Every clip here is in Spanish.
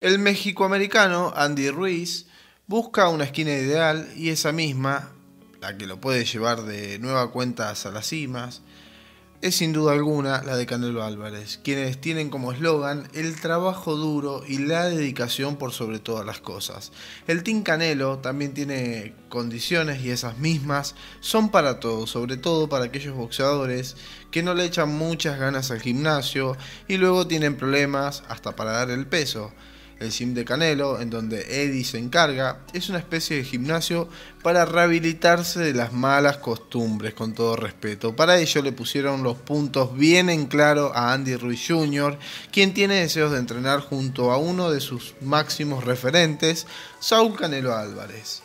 El mexicoamericano Andy Ruiz busca una esquina ideal y esa misma, la que lo puede llevar de nueva cuenta a las cimas, es sin duda alguna la de Canelo Álvarez, quienes tienen como eslogan el trabajo duro y la dedicación por sobre todas las cosas. El Team Canelo también tiene condiciones y esas mismas son para todos, sobre todo para aquellos boxeadores que no le echan muchas ganas al gimnasio y luego tienen problemas hasta para dar el peso. El Gym de Canelo, en donde Eddie se encarga, es una especie de gimnasio para rehabilitarse de las malas costumbres, con todo respeto. Para ello le pusieron los puntos bien en claro a Andy Ruiz Jr., quien tiene deseos de entrenar junto a uno de sus máximos referentes, Saúl Canelo Álvarez.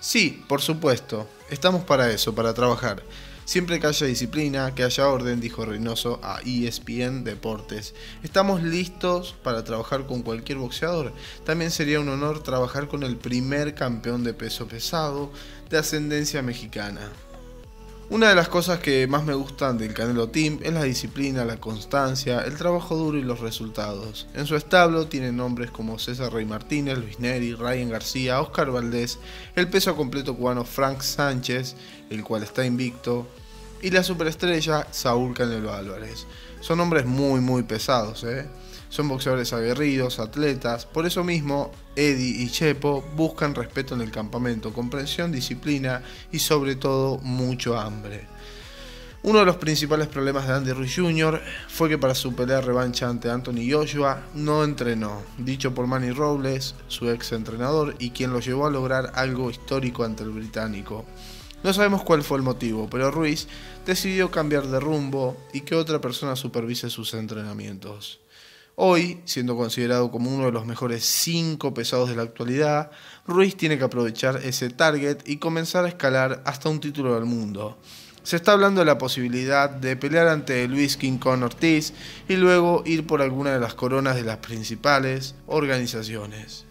Sí, por supuesto, estamos para eso, para trabajar. Siempre que haya disciplina, que haya orden, dijo Reynoso a ESPN Deportes. Estamos listos para trabajar con cualquier boxeador. También sería un honor trabajar con el primer campeón de peso pesado de ascendencia mexicana. Una de las cosas que más me gustan del Canelo Team es la disciplina, la constancia, el trabajo duro y los resultados. En su establo tienen nombres como César Rey Martínez, Luis Neri, Ryan García, Oscar Valdés, el peso completo cubano Frank Sánchez, el cual está invicto, y la superestrella Saúl Canelo Álvarez. Son hombres muy muy pesados, ¿eh? son boxeadores aguerridos, atletas, por eso mismo Eddie y Chepo buscan respeto en el campamento, comprensión, disciplina y sobre todo mucho hambre. Uno de los principales problemas de Andy Ruiz Jr. fue que para su pelea revancha ante Anthony Joshua no entrenó, dicho por Manny Robles, su ex entrenador, y quien lo llevó a lograr algo histórico ante el británico. No sabemos cuál fue el motivo, pero Ruiz decidió cambiar de rumbo y que otra persona supervise sus entrenamientos. Hoy, siendo considerado como uno de los mejores 5 pesados de la actualidad, Ruiz tiene que aprovechar ese target y comenzar a escalar hasta un título del mundo. Se está hablando de la posibilidad de pelear ante Luis King Ortiz y luego ir por alguna de las coronas de las principales organizaciones.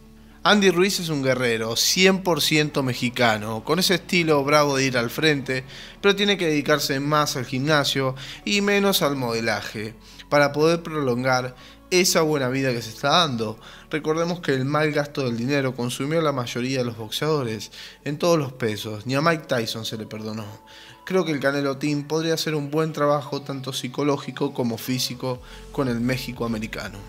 Andy Ruiz es un guerrero 100% mexicano, con ese estilo bravo de ir al frente, pero tiene que dedicarse más al gimnasio y menos al modelaje, para poder prolongar esa buena vida que se está dando. Recordemos que el mal gasto del dinero consumió a la mayoría de los boxeadores, en todos los pesos, ni a Mike Tyson se le perdonó. Creo que el Canelo Team podría hacer un buen trabajo tanto psicológico como físico con el México americano.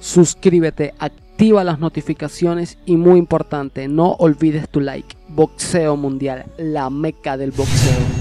Suscríbete, activa las notificaciones y muy importante, no olvides tu like. Boxeo Mundial, la meca del boxeo.